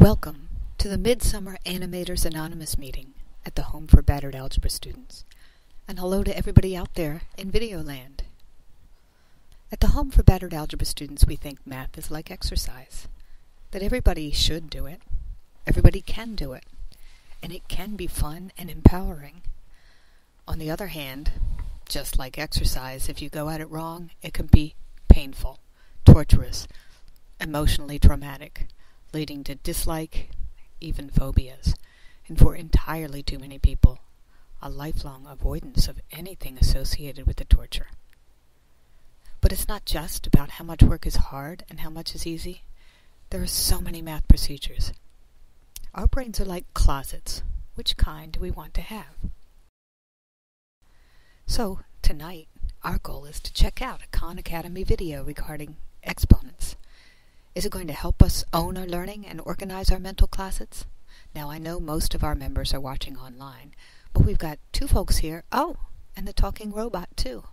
Welcome to the Midsummer Animators Anonymous meeting at the Home for Battered Algebra Students. And hello to everybody out there in Videoland. At the Home for Battered Algebra Students, we think math is like exercise. That everybody should do it. Everybody can do it. And it can be fun and empowering. On the other hand, just like exercise, if you go at it wrong, it can be painful, torturous, emotionally traumatic leading to dislike, even phobias, and for entirely too many people, a lifelong avoidance of anything associated with the torture. But it's not just about how much work is hard and how much is easy. There are so many math procedures. Our brains are like closets. Which kind do we want to have? So, tonight, our goal is to check out a Khan Academy video regarding exponents. Is it going to help us own our learning and organize our mental closets? Now, I know most of our members are watching online, but we've got two folks here. Oh, and the talking robot, too.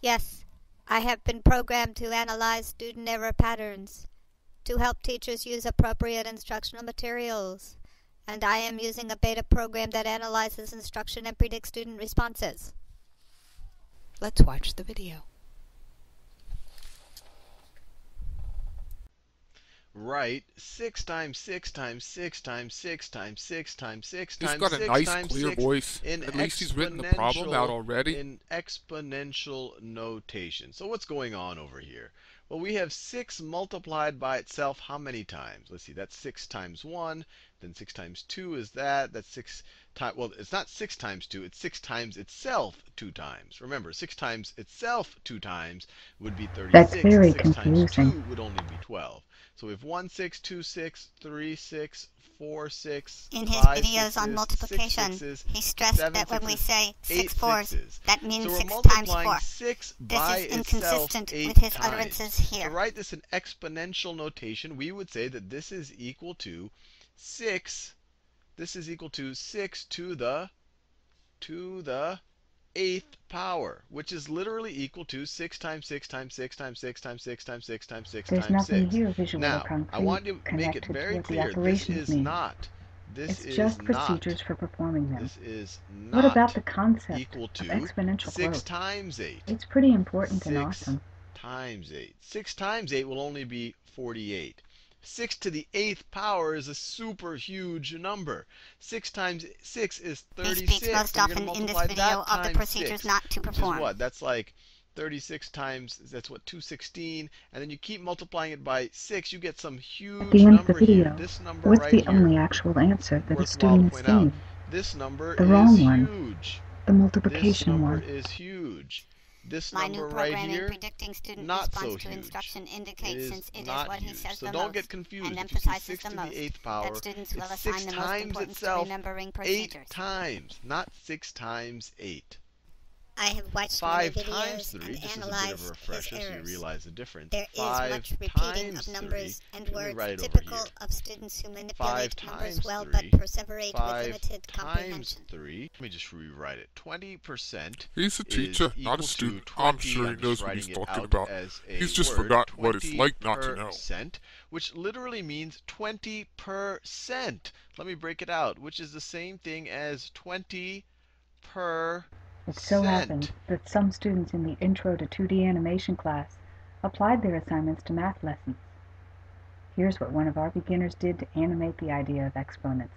Yes, I have been programmed to analyze student error patterns, to help teachers use appropriate instructional materials, and I am using a beta program that analyzes instruction and predicts student responses. Let's watch the video. Right, six times six times six times six times six times six He's times got a six nice, times clear six voice. in At least he's written the problem out already. In exponential notation. So what's going on over here? Well, we have 6 multiplied by itself how many times? Let's see, that's 6 times 1. Then 6 times 2 is that. That's 6 times, well, it's not 6 times 2. It's 6 times itself 2 times. Remember, 6 times itself 2 times would be 36. That's very 6 times confusing. 2 would only be 12. So we have 1, 6, 2, 6, 3, 6, 4, 6, In his five videos sixes, on multiplication, sixes, he stressed seven that when we say eight six fours, sixes. that means so six times four. 6 This is inconsistent eight with his times. utterances here. To write this in exponential notation, we would say that this is equal to 6. This is equal to 6 to the to the eighth power, which is literally equal to 6 times 6 times 6 times 6 times 6 times 6 times 6 There's times nothing 6. here visual Now, I want to make it very to what the clear. This is mean. not. This it's is just not. procedures for performing them. This is not What about the concept equal of to exponential 6 growth? times 8 It's pretty important and awesome. times 8. 6 times 8 will only be 48. 6 to the 8th power is a super huge number. 6 times 6 is He 36. speaks most and you're gonna often in this multiply video that of the times procedures 6, not to which perform. is what? That's like 36 times, that's what, 216. And then you keep multiplying it by 6, you get some huge At the end of the number here. video, This number What's right the here, only actual answer that a worthwhile student is point seeing? this number The is wrong one. huge. The This multiplication number one. is huge. This My number new right programming here, predicting student not response so to huge. instruction It indicates is since it is what he says So the don't most get confused. and If you see emphasizes 6 the to the most 8th power, that students will assign the most times importance to remembering 8 times, not 6 times 8. I have watched 5 many times 3, and just as a bit of a refresher so you realize the difference. There is 5 much repeating of numbers 3, and let me write words it over typical of students who 5 manipulate numbers well 3, but perseverate with 5 limited times comprehension. 3. Let me just rewrite it. 20% He's a teacher, not a student. I'm sure he knows what he's talking about. He's just word, forgot what it's like not to know. 20%, Which literally means 20%. Let me break it out, which is the same thing as 20 per It so cent. happened that some students in the Intro to 2D Animation class applied their assignments to math lessons. Here's what one of our beginners did to animate the idea of exponents.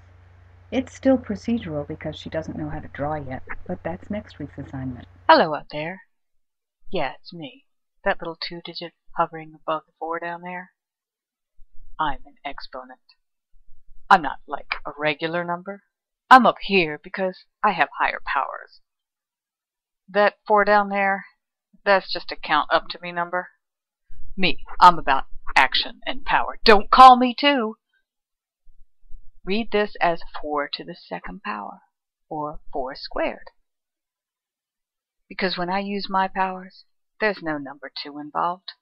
It's still procedural because she doesn't know how to draw yet, but that's next week's assignment. Hello out there. Yeah, it's me. That little two digit hovering above the four down there. I'm an exponent. I'm not like a regular number. I'm up here because I have higher powers. That four down there, that's just a count up to me number. Me, I'm about action and power. Don't call me two! Read this as 4 to the second power, or 4 squared. Because when I use my powers, there's no number 2 involved.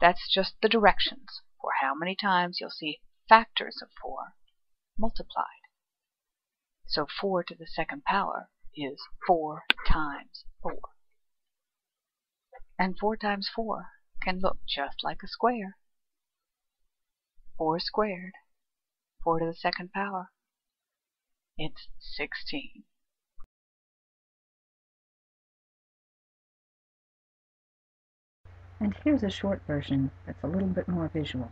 That's just the directions for how many times you'll see factors of 4 multiplied. So 4 to the second power is 4 times 4. And 4 times 4 can look just like a square. 4 squared, 4 to the second power. It's 16. And here's a short version that's a little bit more visual.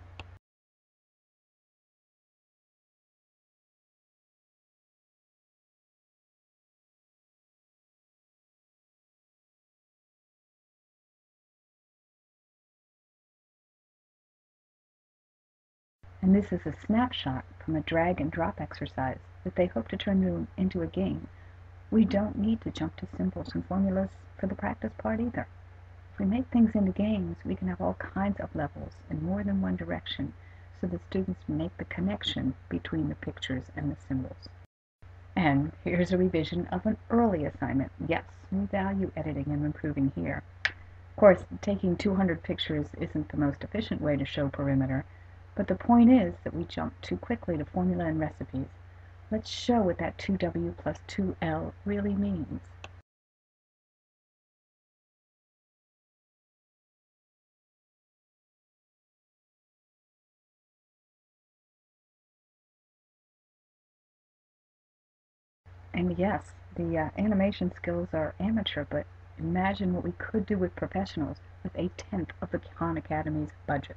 And this is a snapshot from a drag and drop exercise that they hope to turn into a game. We don't need to jump to symbols and formulas for the practice part either. If we make things into games, we can have all kinds of levels in more than one direction so that students make the connection between the pictures and the symbols. And here's a revision of an early assignment. Yes, we value editing and improving here. Of course, taking 200 pictures isn't the most efficient way to show perimeter, but the point is that we jump too quickly to formula and recipes. Let's show what that 2W plus 2L really means. And yes, the uh, animation skills are amateur, but imagine what we could do with professionals with a tenth of the Khan Academy's budget.